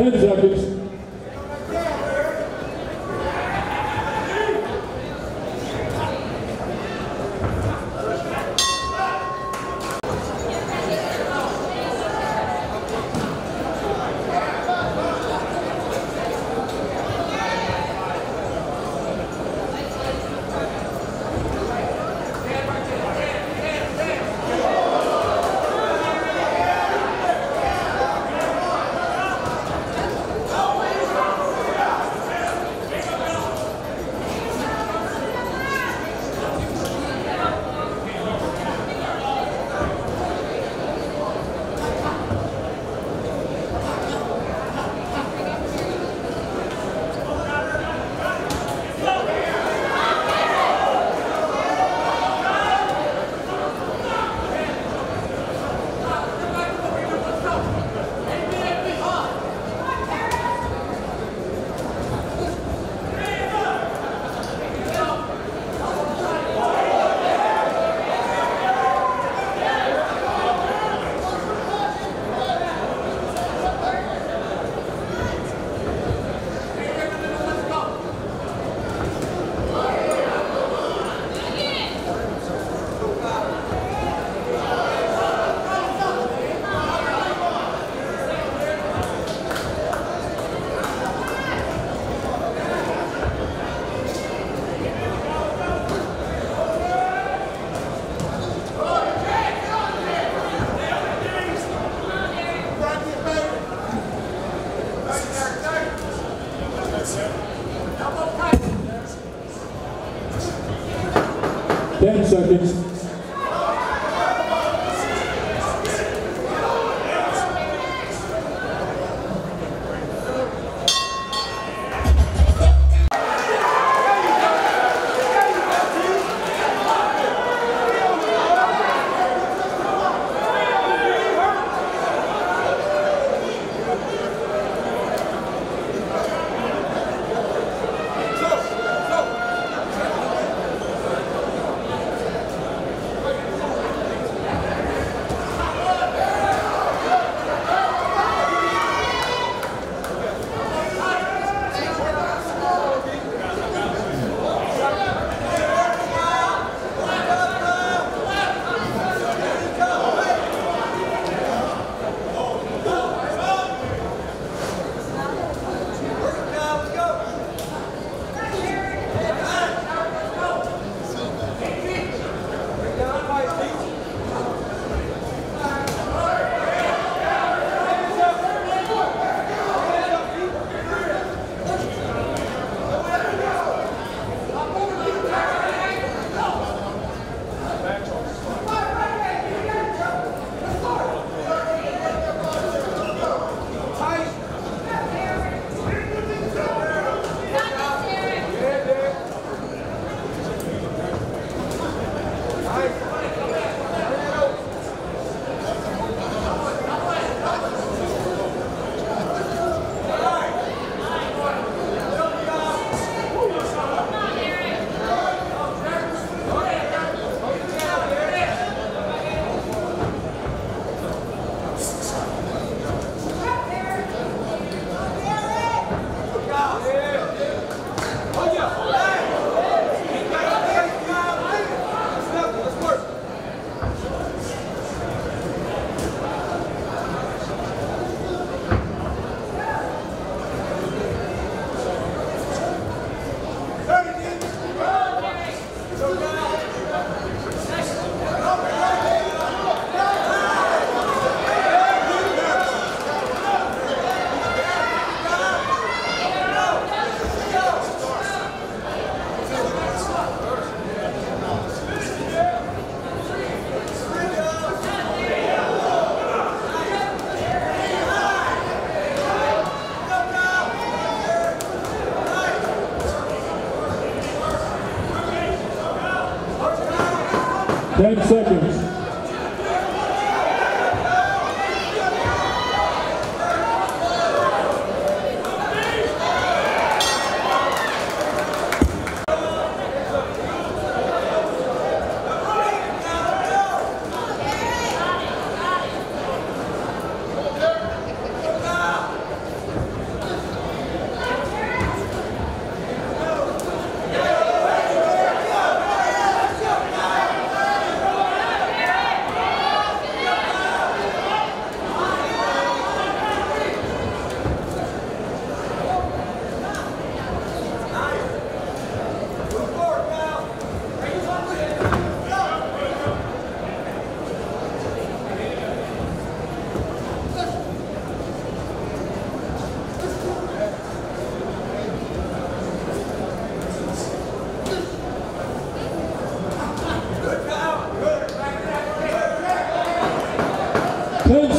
Ten seconds. Ten seconds. Ten seconds.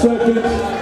Seconds.